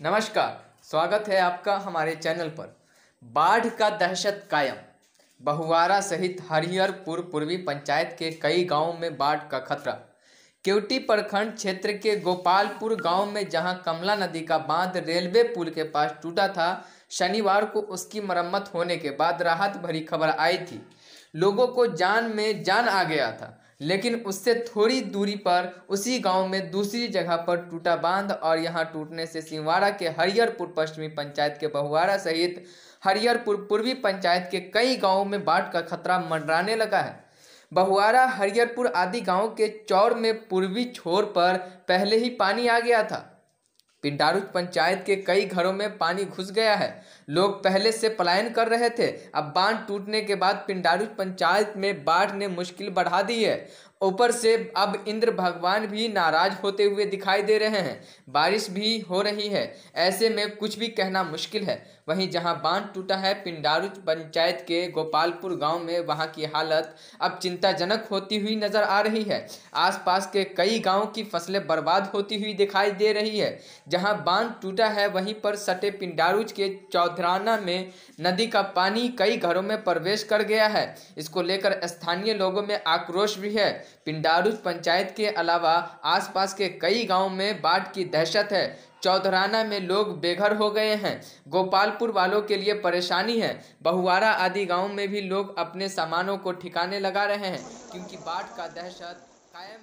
नमस्कार, स्वागत है आपका हमारे चैनल पर। बाढ़ का दहशत कायम। बहुवारा सहित हरिहरपुर पूर्वी पंचायत के कई गाँवों में बाढ़ का खतरा। केवटी प्रखंड क्षेत्र के गोपालपुर गाँव में जहाँ कमला नदी का बाँध रेलवे पुल के पास टूटा था, शनिवार को उसकी मरम्मत होने के बाद राहत भरी खबर आई थी। लोगों को जान में जान आ गया था। लेकिन उससे थोड़ी दूरी पर उसी गाँव में दूसरी जगह पर टूटा बाँध और यहाँ टूटने से सिंहवाड़ा के हरियरपुर पश्चिमी पंचायत के बहुआरा सहित हरियरपुर पूर्वी पंचायत के कई गाँवों में बाढ़ का खतरा मंडराने लगा है। बहुआरा हरियरपुर आदि गाँव के चौर में पूर्वी छोर पर पहले ही पानी आ गया था। पिंडारुच पंचायत के कई घरों में पानी घुस गया है। लोग पहले से पलायन कर रहे थे, अब बाँध टूटने के बाद पिंडारुच पंचायत में बाढ़ ने मुश्किल बढ़ा दी है। ऊपर से अब इंद्र भगवान भी नाराज़ होते हुए दिखाई दे रहे हैं। बारिश भी हो रही है। ऐसे में कुछ भी कहना मुश्किल है। वहीं जहाँ बाँध टूटा है पिंडारुच पंचायत के गोपालपुर गाँव में वहाँ की हालत अब चिंताजनक होती हुई नज़र आ रही है। आसपास के कई गाँवों की फ़सलें बर्बाद होती हुई दिखाई दे रही है। जहाँ बाँध टूटा है, वहीं पर सटे पिंडारुच के चौधराना में नदी का पानी कई घरों में प्रवेश कर गया है। इसको लेकर स्थानीय लोगों में आक्रोश भी है। पिंडारुच पंचायत के अलावा आसपास के कई गाँव में बाढ़ की दहशत है। चौधराना में लोग बेघर हो गए हैं। गोपालपुर वालों के लिए परेशानी है। बहुवारा आदि गाँव में भी लोग अपने सामानों को ठिकाने लगा रहे हैं, क्योंकि बाढ़ का दहशत कायम